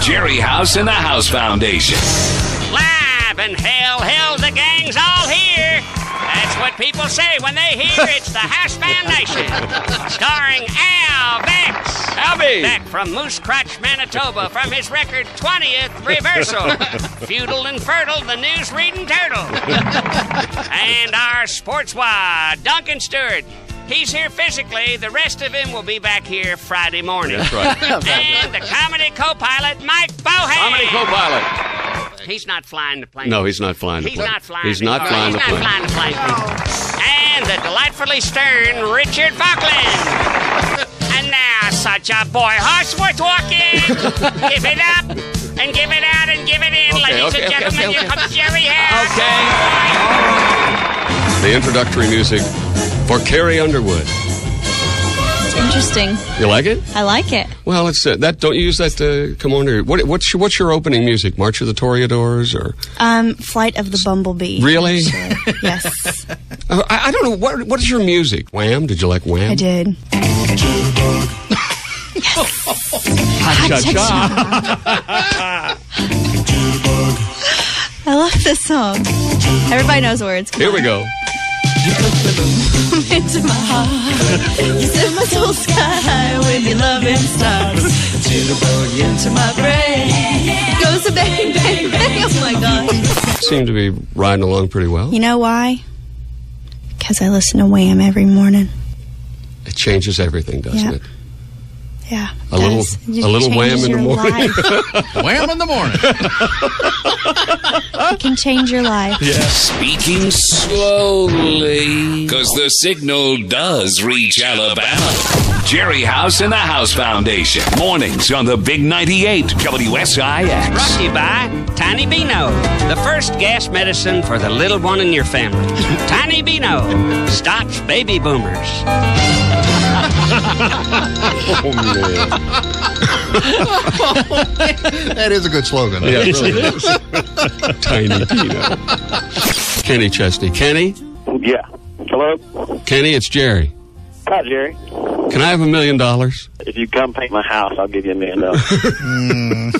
Gerry House and the House Foundation. Live and hell, hell, the gang's all here. That's what people say when they hear it's the House Foundation. Starring Al Voecks. Albie. Back from Moose Crotch, Manitoba, from his record 20th Reversal. Feudal and fertile, the news reading turtle. and our sports wad, Duncan Stewart. He's here physically. The rest of him will be back here Friday morning. That's right. and the comedy co-pilot, Mike Bohan. Comedy co-pilot. He's not flying the plane. No, he's not flying the He's plane. not flying. He's the not plane. flying He's not flying the plane. And the delightfully stern Richard Falklen. and now, such a boy horse worth walking. give it up and give it out and give it in, Okay, ladies okay, and gentlemen. okay, Here okay. comes Gerry House. The introductory music for Carrie Underwood. It's interesting. You like it? I like it. Well, it's uh, that. Don't you use that to come on here. What, what's your, what's your opening music? March of the Toreadors or Um, Flight of the Bumblebee. really? Yes, Uh, I, I don't know what what is your music. Wham? Did you like Wham? I did. Cha-cha. I love this song. Everybody knows the words. Come Here on. we go. Into my heart. You set my soul sky high with your loving stars. Jitterbug into my brain. Goes a bang, bang, bang. Oh my god. Seem to be riding along pretty well. You know why? Because I listen to Wham every morning. It changes everything, doesn't Yeah. it? Yeah. A it little- does. It just a little wham in the morning. Wham in the morning. It can change your life. Yeah. Speaking slowly. Because the signal does reach Alabama. Gerry House and the House Foundation. Mornings on the Big 98 WSIX. Brought to you by Tiny Beano, the first gas medicine for the little one in your family. Tiny Beano stops baby boomers. Oh man. that is a good slogan. Yeah, it really is. Tiny Tino. Kenny Chesney. Kenny? Yeah. Hello? Kenny, it's Gerry. Hi, Gerry. Can I have a million dollars? If you come paint my house, I'll give you a million dollars. Mm.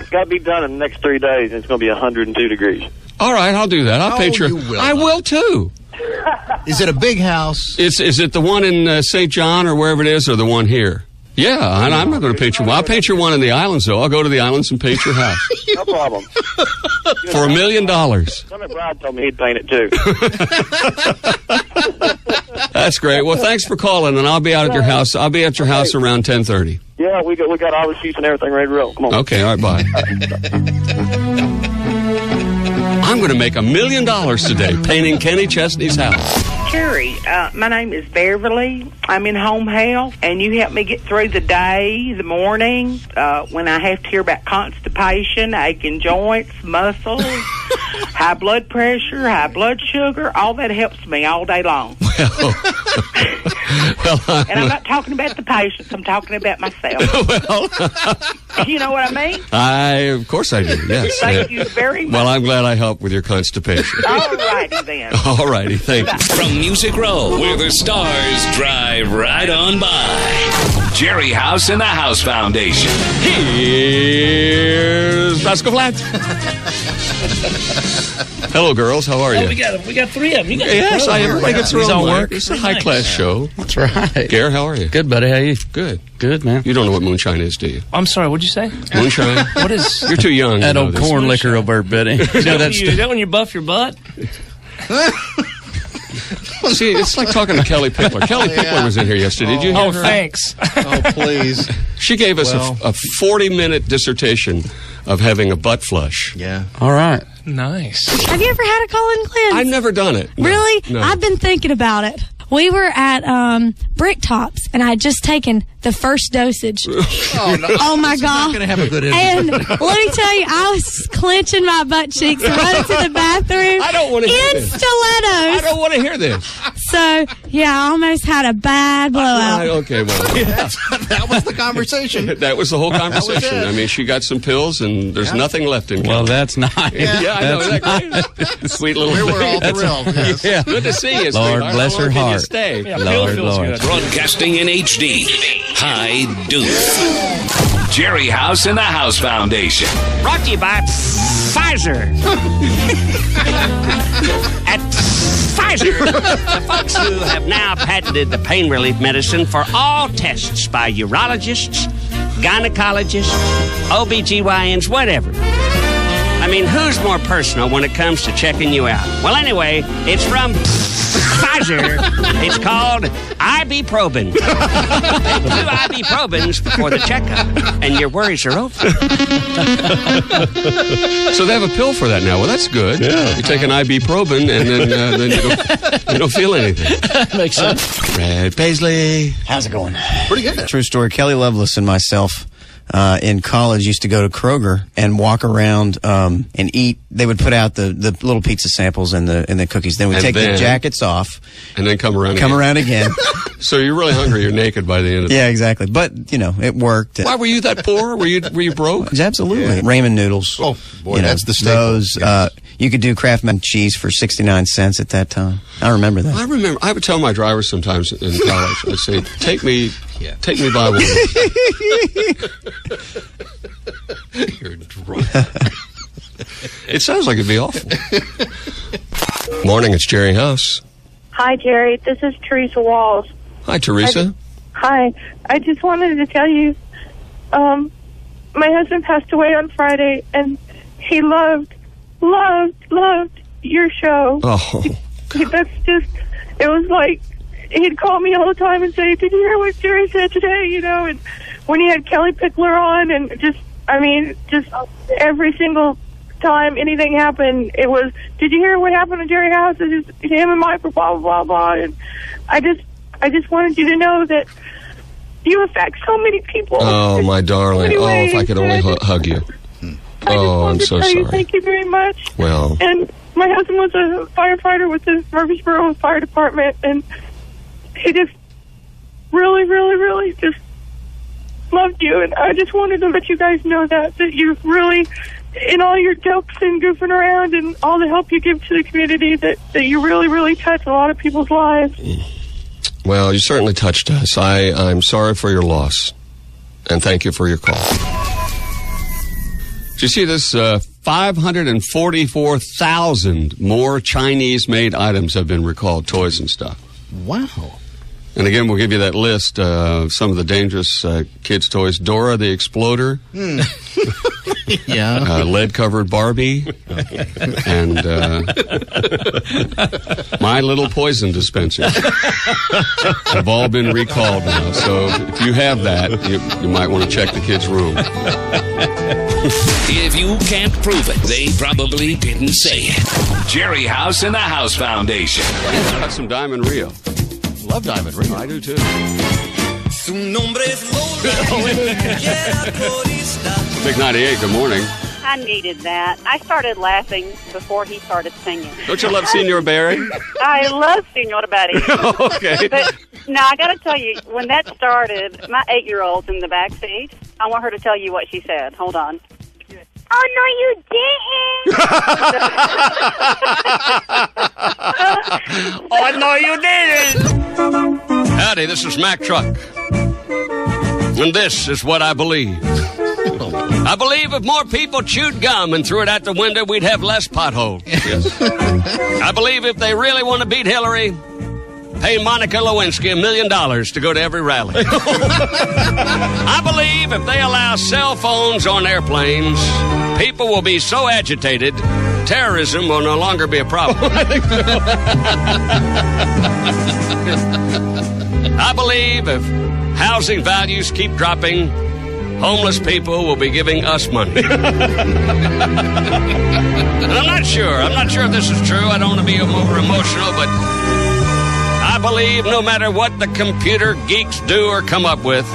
it's got to be done in the next three days, and it's going to be 102 degrees. All right, I'll do that. I'll Oh, paint your. you will I not. will too. Is it a big house? Is is it the one in uh, St. John or wherever it is, or the one here? Yeah, and I'm not going to paint your. I'll paint your one in the islands, though. I'll go to the islands and paint your house No problem. for a million dollars. Summit Bride told me he'd paint it too. That's great. Well, thanks for calling, and I'll be out at your house. I'll be at your house around ten thirty. yeah, we got we got all the sheets and everything ready to roll. Come on. Okay, all right, bye. I'm going to make a million dollars today painting Kenny Chesney's house. Carrie, uh, my name is Beverly. I'm in home health, and you help me get through the day, the morning, uh, when I have to hear about constipation, aching joints, muscles, high blood pressure, high blood sugar. All that helps me all day long. well, And I'm not talking about the patients. I'm talking about myself. you know what I mean? I of course I do. Yes. Thank Yeah. you very much. Well, I'm glad I helped with your constipation. All righty then. All righty, thank you. From Music Row, where the stars drive right on by. Gerry House and the House Foundation. Here's Rascal Flatts. Hello, girls. How are oh, you? Oh, we got we got three of them. You got yes, I, everybody gets their These own all mic. work. It's a high class show. That's right. Gare, how are you? Good, buddy. How you? Good. Good, man. You don't know what moonshine is, do you? I'm sorry. What'd you say? Moonshine. What is You're too young. that to know old this. corn liquor over there, Betty? You know Is that's that when you buff your butt? See, it's like talking to Kellie Pickler. Oh, Kellie Pickler was in here yesterday. Did you? hear Oh, her? thanks. Oh, please. She gave us Well. a, a 40 minute dissertation of having a butt flush. Yeah. all right. nice. Have you ever had a colon cleanse? I've never done it. No. Really? No. I've been thinking about it. We were at um, Brick Tops, and I had just taken the first dosage. Oh, no. Oh my This god! gonna have a good And let me tell you, I was clenching my butt cheeks, running to the bathroom. I don't wanna hear in this. I don't want to hear this. So yeah, I almost had a bad blowout. Right, okay, well, that was the conversation. that was the whole conversation. I mean, she got some pills, and there's nothing left in. Well, Kellie. that's nice. yeah, I know. Isn't that? Sweet little We were all thing. thrilled. Yes. Yeah. Good to see you. Lord sweetheart. bless her long can you heart. Stay. Yeah, Lord, Lord. Broadcasting in HD. High Deuce. Jerry House and the House Foundation. Brought to you by Pfizer. At Pfizer, the folks who have now patented the pain relief medicine for all tests by urologists, gynecologists, OBGYNs, whatever. I mean, who's more personal when it comes to checking you out? Well, anyway, it's from Pfizer. It's called ibuprofen. Take two ibuprofens before the checkup, and your worries are over. So they have a pill for that now. Well, that's good. Yeah. You take an ibuprofen, and then uh, then you don't, you don't feel anything. Makes sense. Brad Paisley. How's it going? Pretty good. True story. Kelley Lovelace and myself uh, in college used to go to Kroger and walk around um, and eat. They would put out the, the little pizza samples and the and the cookies. Then we take then- the jackets off, And then come around. come again. around again. So you're really hungry. You're naked by the end of it. yeah, exactly. But you know, it worked. Why were you that poor? Were you were you broke? Absolutely. Ramen noodles. Oh, boy, You know, that's the staple. Those, Yes. uh, you could do Kraft mac and cheese for 69 cents at that time. I remember that. I remember. I would tell my drivers sometimes in college. I'd say, "Take me, take me by one." You're drunk. It sounds like it'd be awful. Morning, it's Gerry House. Hi, Gerry. This is Teresa Walls. Hi, Teresa. Hi. I just wanted to tell you, um, my husband passed away on Friday, and he loved, loved, loved your show. Oh, God. That's just, it was like, he'd call me all the time and say, did you hear what Gerry said today? You know, and when he had Kellie Pickler on, and just, I mean, just every single time anything happened, it was, did you hear what happened to Gerry House? It's just him and Michael, blah, blah, blah, blah. And I just, I just wanted you to know that you affect so many people. oh, my darling. Oh, if I could only hu- hug you. Oh, I'm so tell you sorry. thank you very much. Well, And my husband was a firefighter with the Murfreesboro Fire Department, and he just really, really, really just loved you. And I just wanted to let you guys know that that you really, in all your jokes and goofing around and all the help you give to the community, that that you really, really touch a lot of people's lives. Mm. Well, you certainly touched us. I I'm sorry for your loss, and thank you for your call. Did you see this? Uh, 544,000 more Chinese-made items have been recalled, toys and stuff. Wow. And again, we'll give you that list. Uh, some of the dangerous uh, kids' toys: Dora the Exploder, Yeah. uh, lead-covered Barbie, and uh, My Little Poison Dispenser have all been recalled now. So if you have that, you, you might want to check the kids' room. If you can't prove it, they probably didn't say it. Gerry House and the House Foundation. Got some Diamond Rio. Love Diamond Ring. I do too. Big 98, good morning. I needed that. I started laughing before he started singing. Don't you love Senor Barry? I love Senor Betty. okay. But now I got to tell you, when that started, my eight-year-old's in the back seat. I want her to tell you what she said. Hold on. Oh no, you didn't. Oh, no, you didn't. Howdy, this is Mak Trukk. And this is what I believe. I believe if more people chewed gum and threw it out the window, we'd have less potholes. Yes. I believe if they really want to beat Hillary, pay Monica Lewinsky a million dollars to go to every rally. I believe if they allow cell phones on airplanes, people will be so agitated, terrorism will no longer be a problem. I believe if housing values keep dropping, homeless people will be giving us money. and I'm not sure. I'm not sure if this is true. I don't want to be over emotional, but I believe no matter what the computer geeks do or come up with,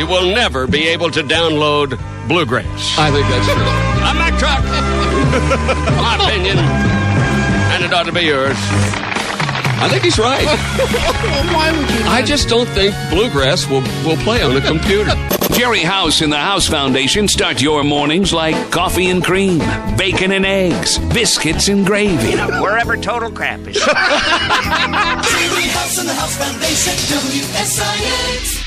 you will never be able to download bluegrass. I think that's true. My truck. my opinion. And it ought to be yours. I think he's right. Why would you? I just don't think bluegrass will, will play on a computer. Gerry House and the House Foundation start your mornings like coffee and cream, bacon and eggs, biscuits and gravy. Wherever total crap is. Gerry House and the House Foundation, WSIX.